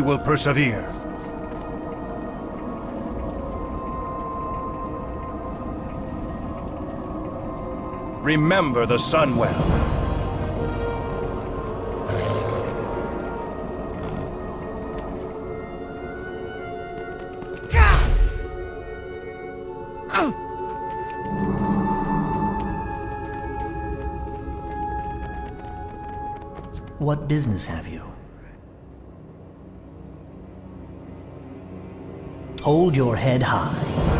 Will persevere. Remember the Sunwell. What business have you? Head high.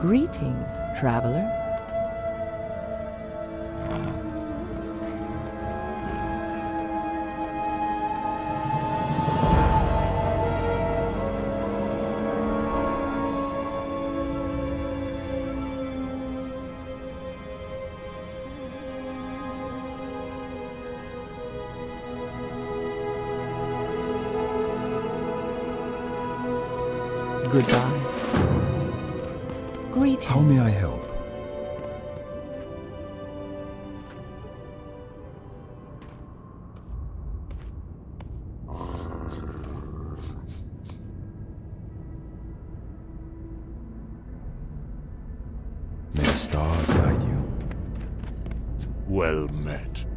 Greetings, traveler. Goodbye. How may I help? May the stars guide you. Well met.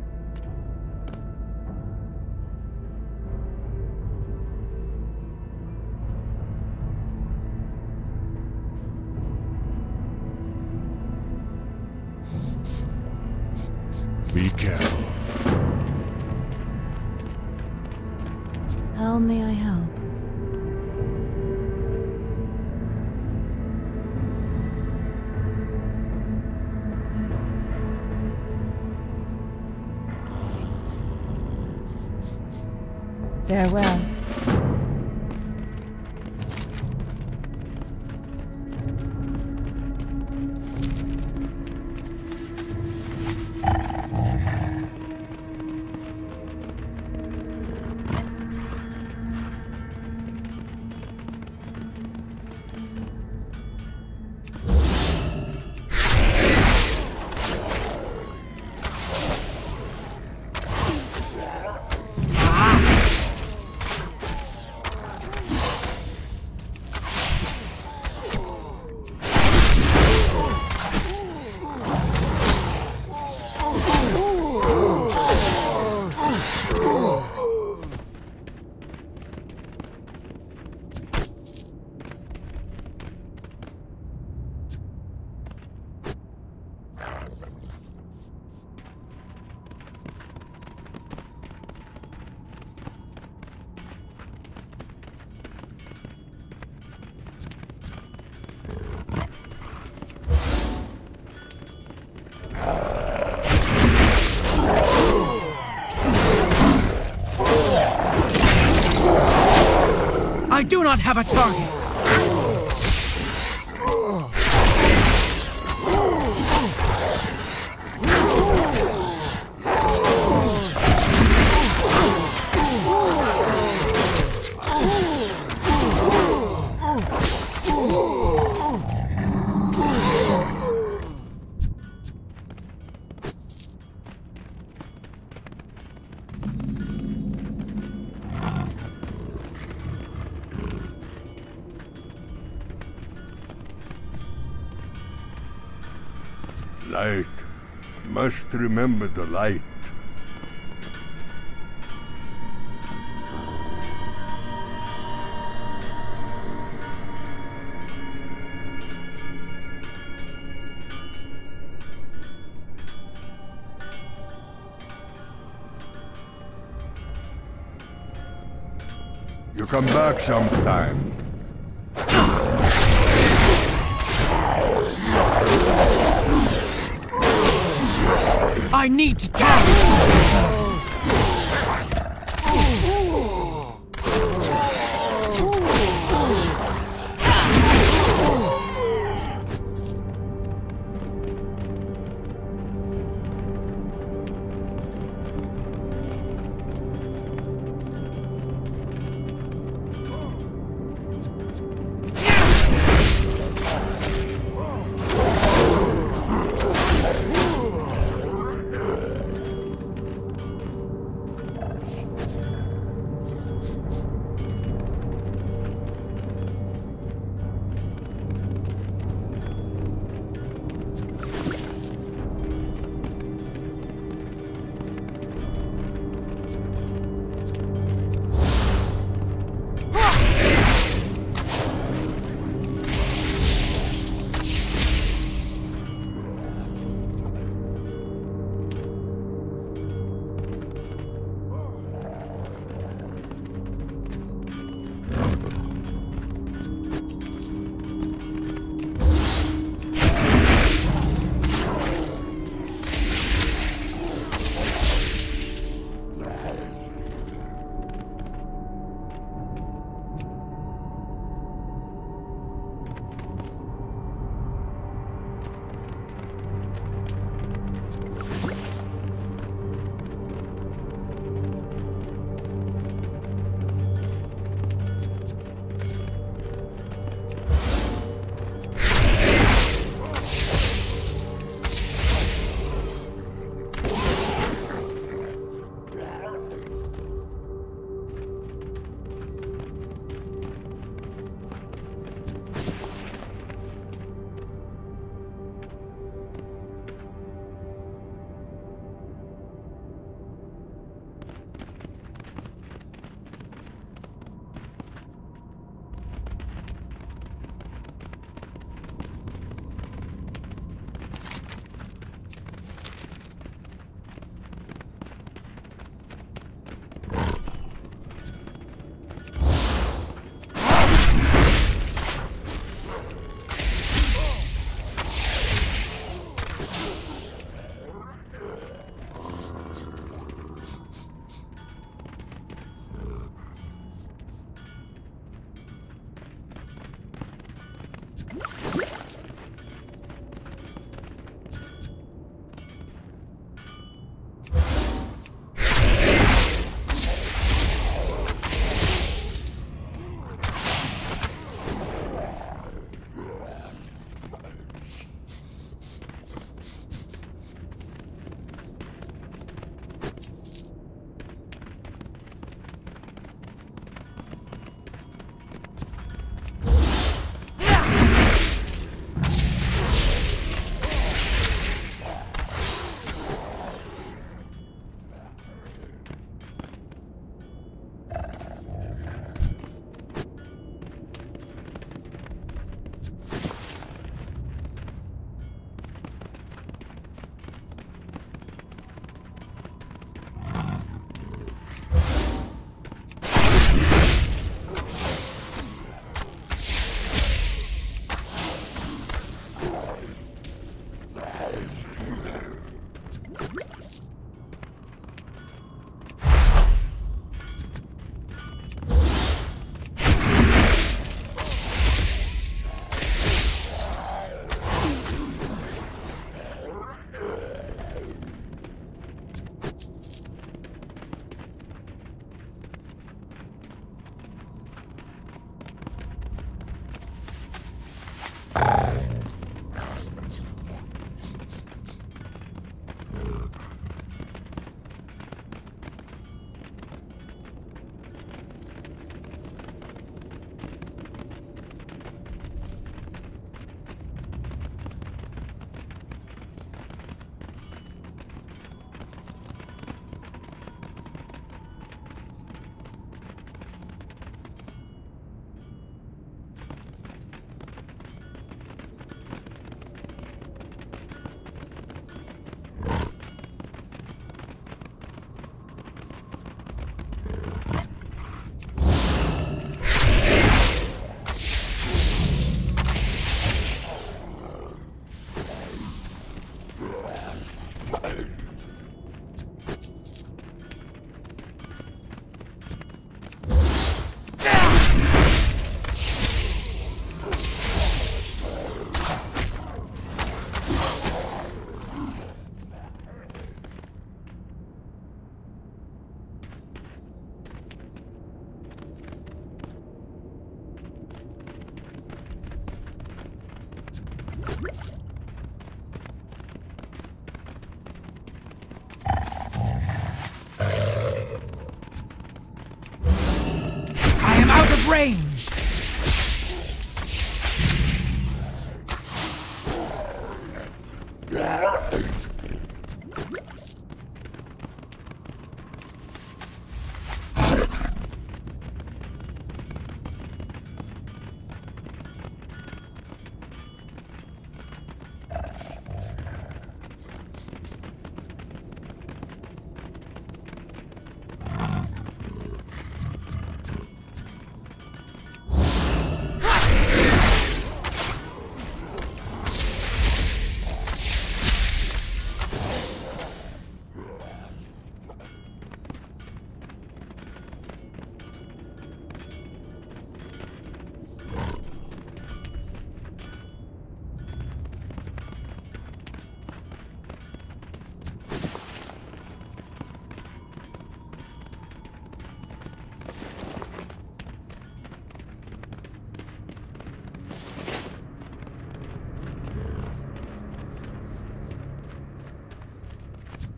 I do not have a target. Remember the light. You come back sometime. I need to talk!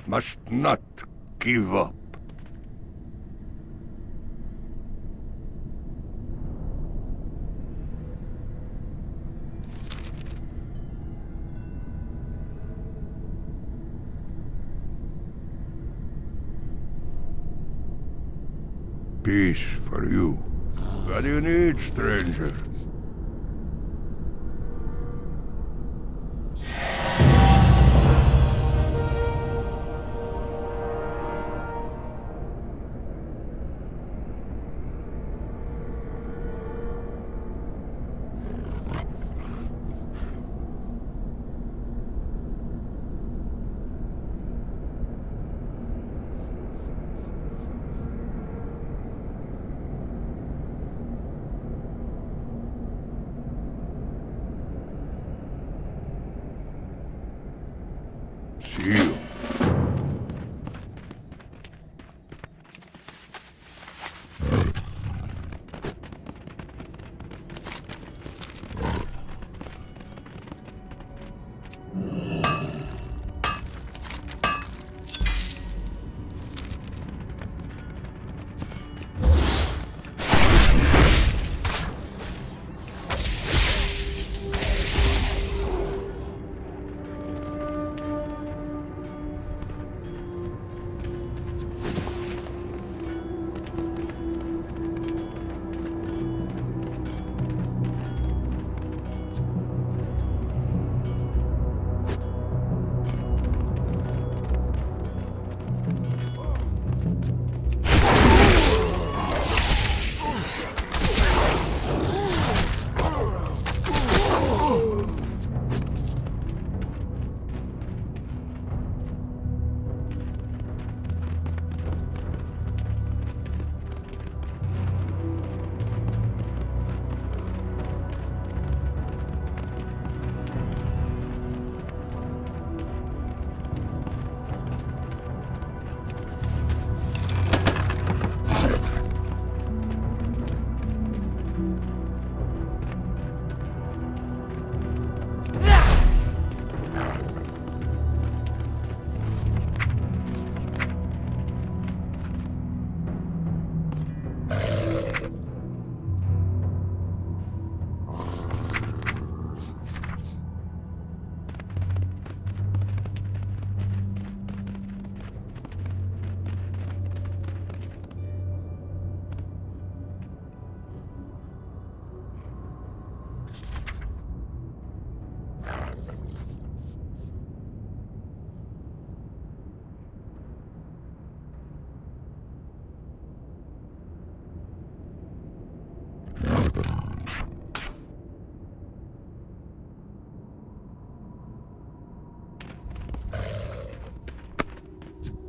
Must not give up. See you.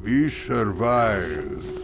We survive.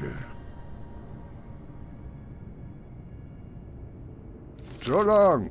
Teufel. So lang.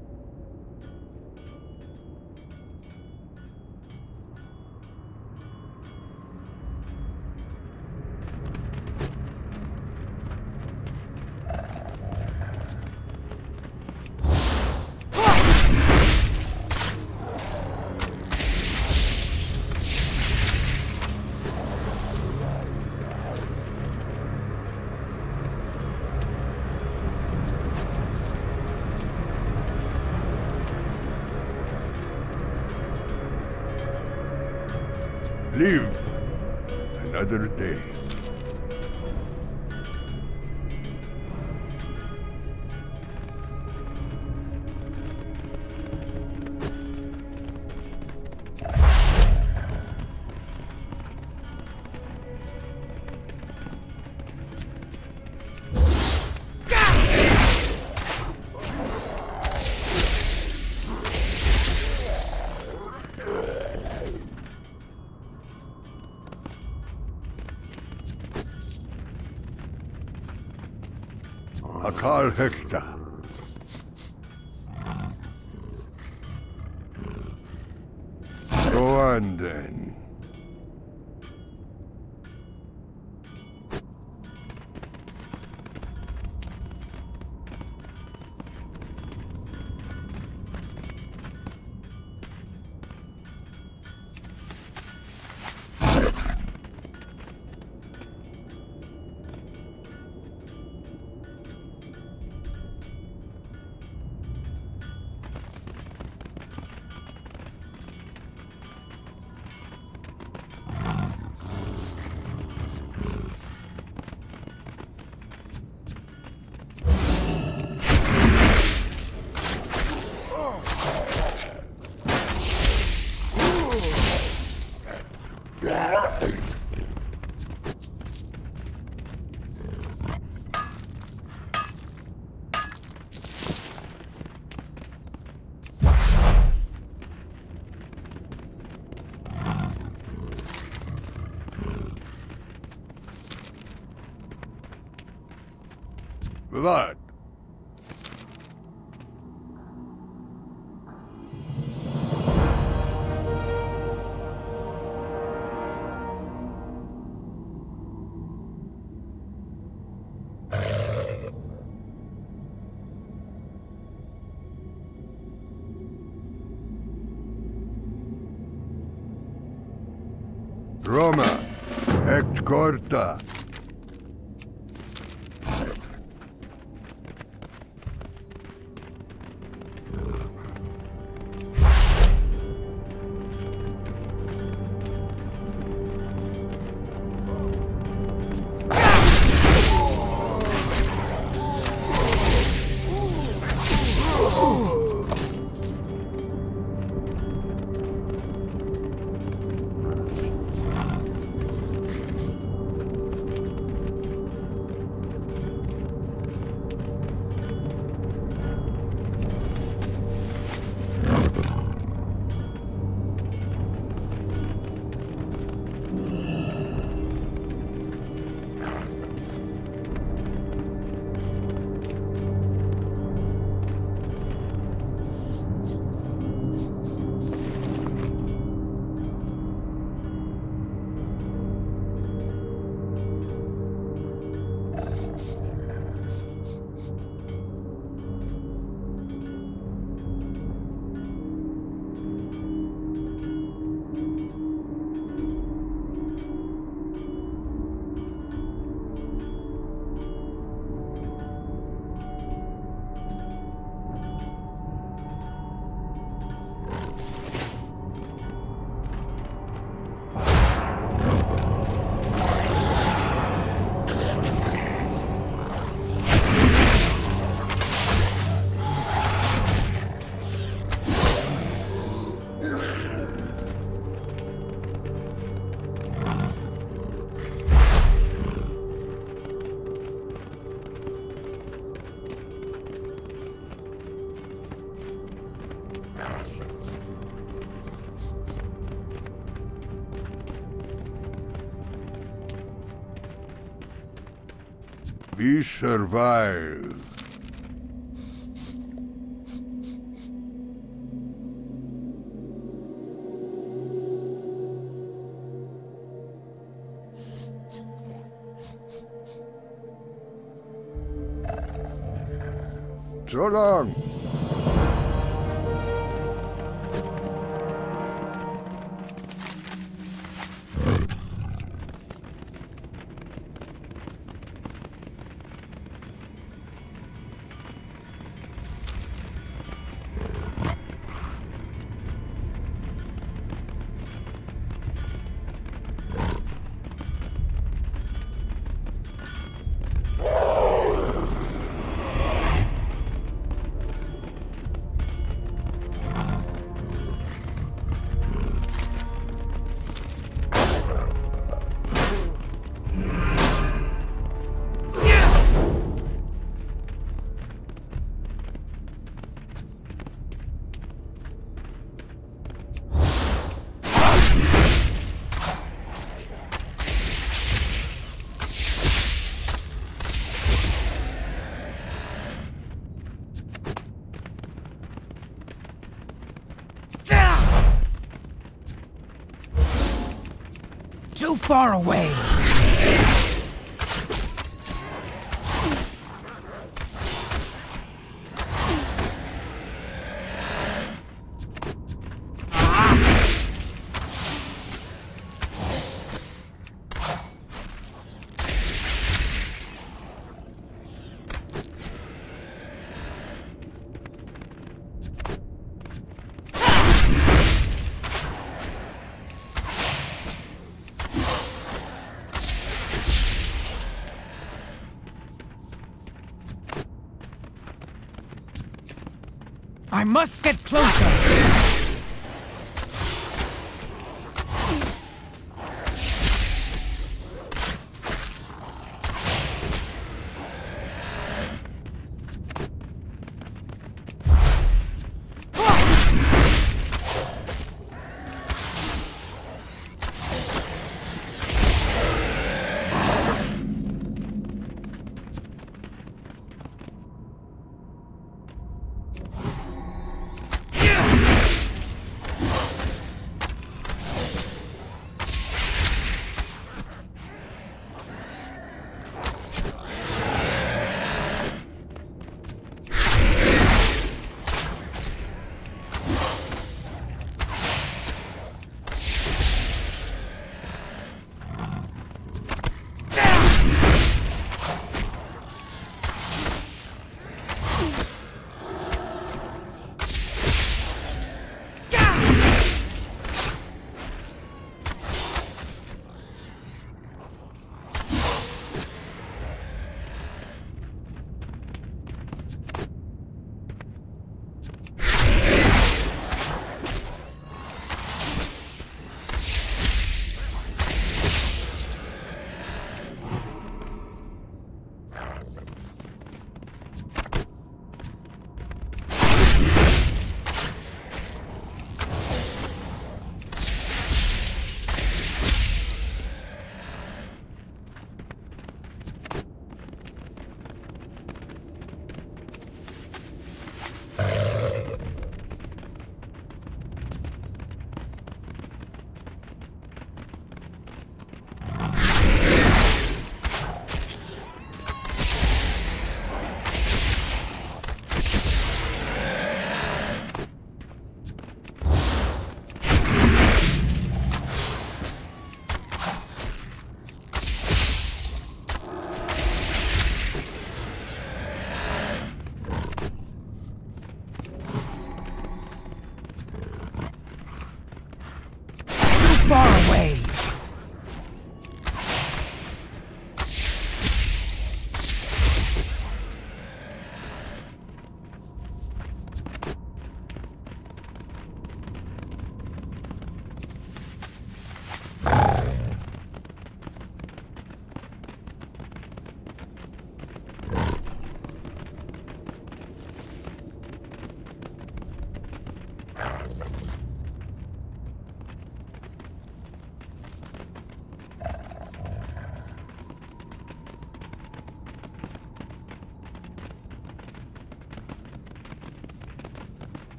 Live another day. Karl Höck Roma, ect corta. We survive. Too far away. Must get closer.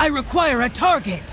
I require a target!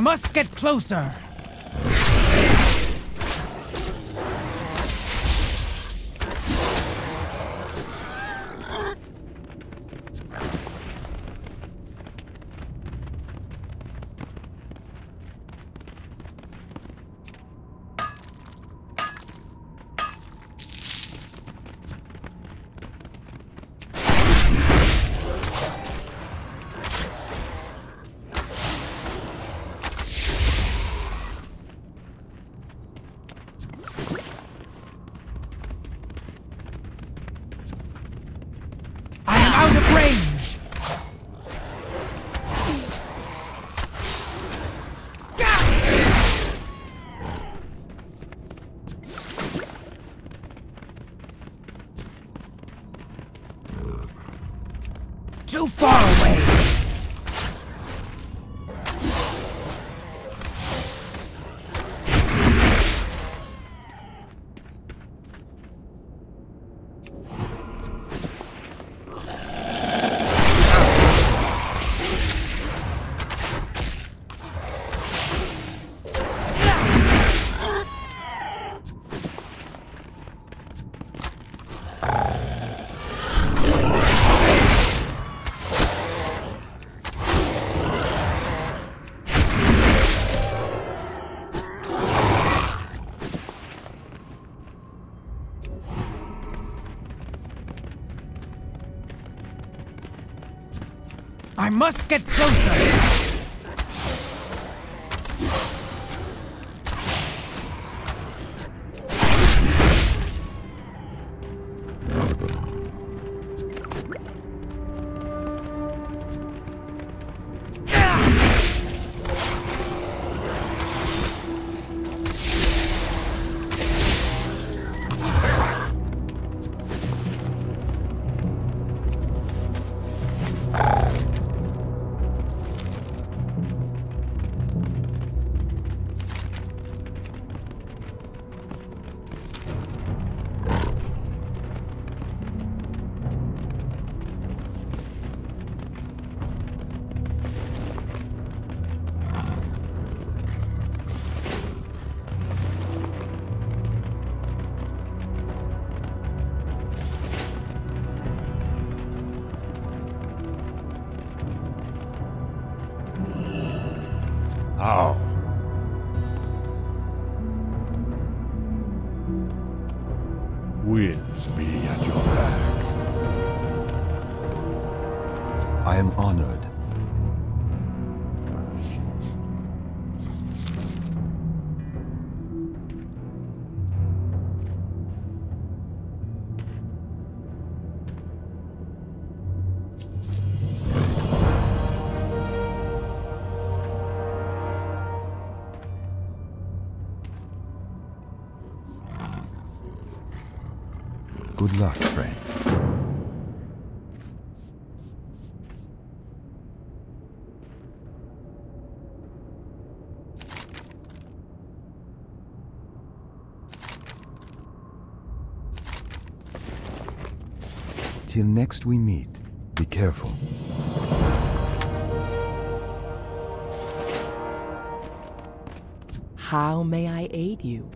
Must get closer. Must get closer. Good luck, friend. Till next we meet, be careful. How may I aid you?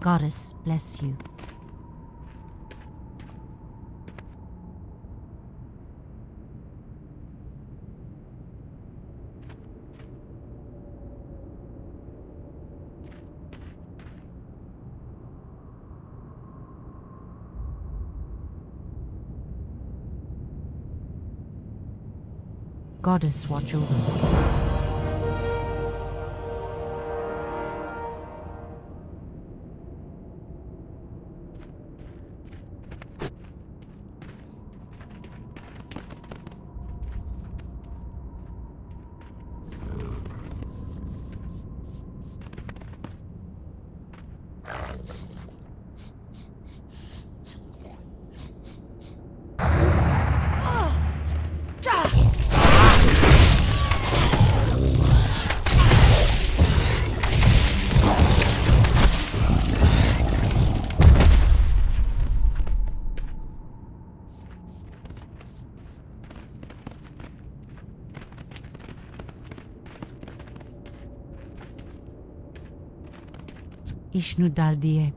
Goddess bless you. Goddess watch over इश्नु डाल दिए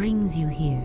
brings you here?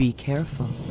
Be careful.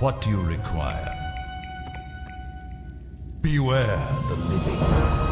What do you require? Beware the living.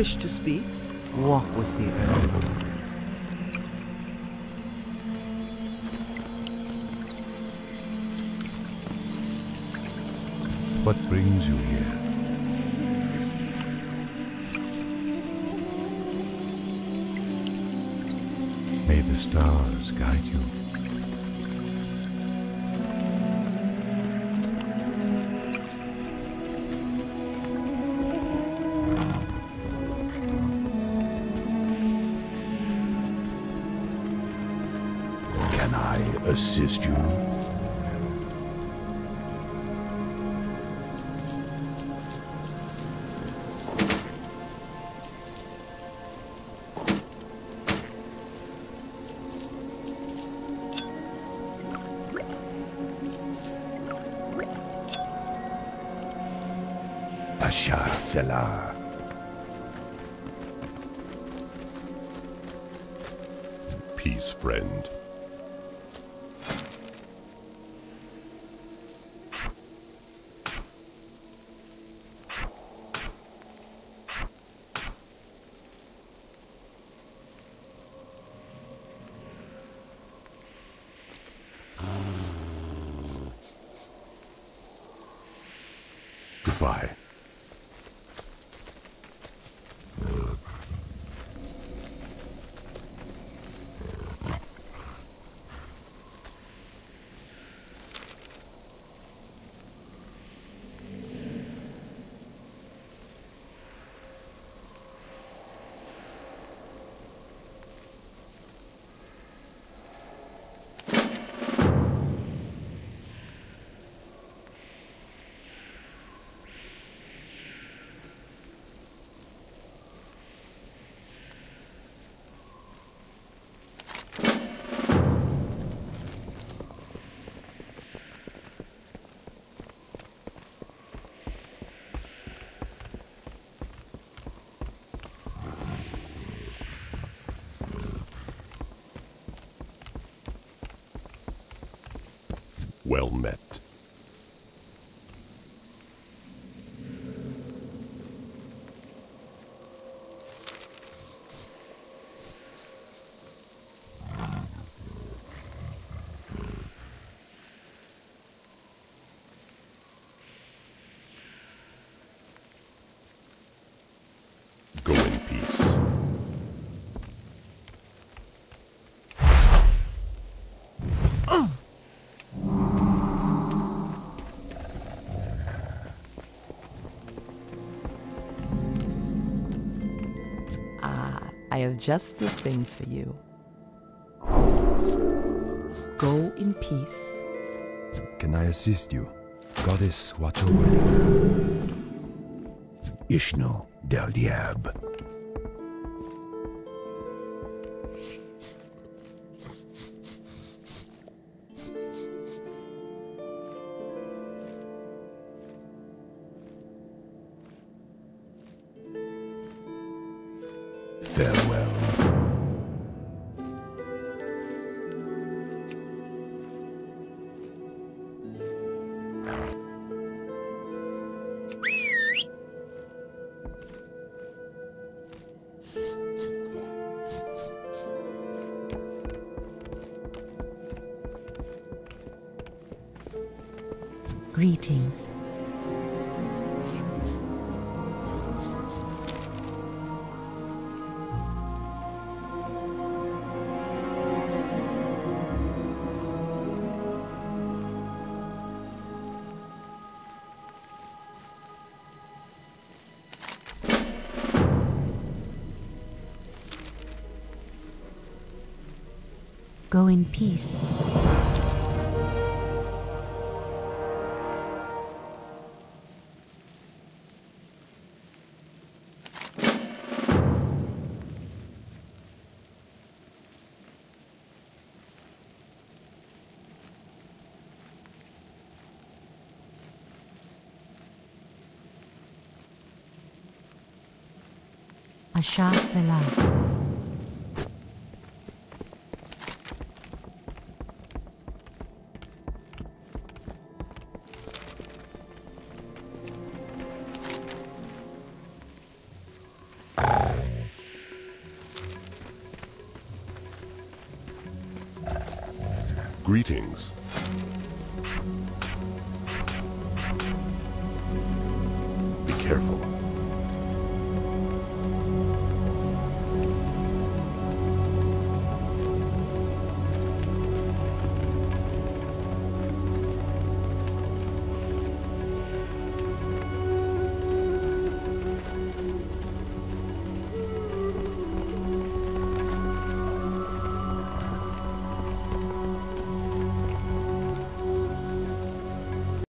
Wish to speak? Walk with the earth. What brings you here? May the stars guide you. Assist you? Well met. Have just the thing for you. Go in peace. Can I assist you? Goddess, watch over you. Ishno del Diab. greetings. Go in peace. Asha Vela. Greetings.